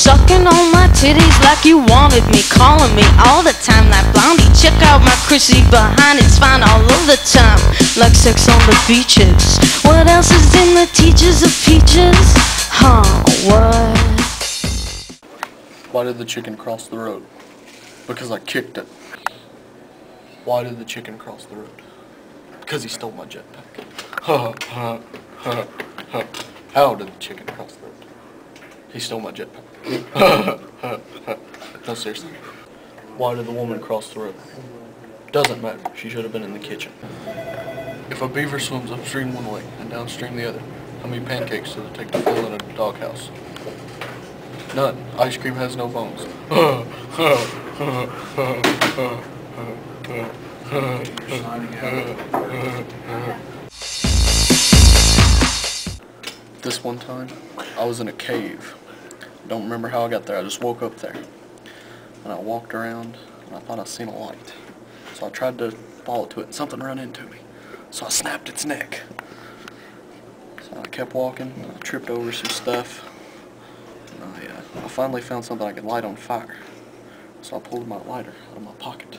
Sucking on my titties like you wanted me, calling me all the time like blondie. Check out my Chrissy behind, it's fine all of the time, like sex on the beaches. What else is in the teachers of peaches? Huh, what? Why did the chicken cross the road? Because I kicked it. Why did the chicken cross the road? Because he stole my jetpack. How did the chicken cross the road? He stole my jetpack. No, seriously. Why did the woman cross the road? Doesn't matter. She should have been in the kitchen. If a beaver swims upstream one way and downstream the other, how many pancakes does it take to fill in a doghouse? None. Ice cream has no bones. This one time, I was in a cave. Don't remember how I got there. I just woke up there. And I walked around, and I thought I seen a light. So I tried to follow to it, and something ran into me. So I snapped its neck. So I kept walking, I tripped over some stuff. I, uh, I finally found something I could light on fire. So I pulled my lighter out of my pocket.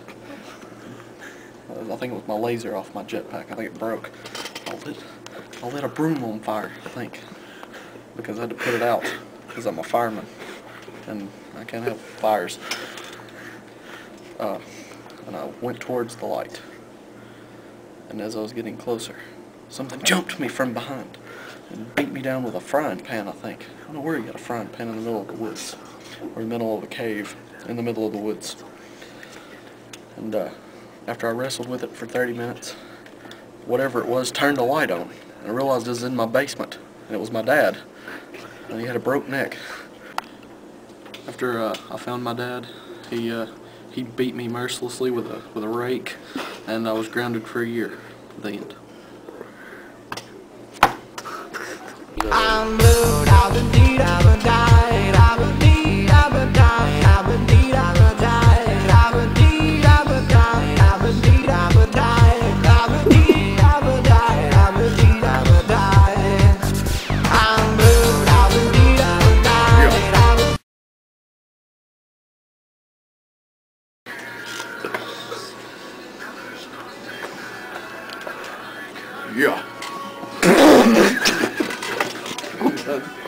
I think it was my laser off my jetpack. I think it broke. I lit, I lit a broom on fire, I think. Because I had to put it out. Because I'm a fireman. And I can't have fires. Uh, and I went towards the light. And as I was getting closer, something jumped me from behind and beat me down with a frying pan, I think. I don't know where you got a frying pan in the middle of the woods. Or in the middle of a cave in the middle of the woods. And uh, after I wrestled with it for 30 minutes, whatever it was turned the light on. And I realized it was in my basement. And it was my dad. And he had a broke neck. After uh, I found my dad, he uh, he beat me mercilessly with a with a rake, and I was grounded for a year. The end. I'm Okay.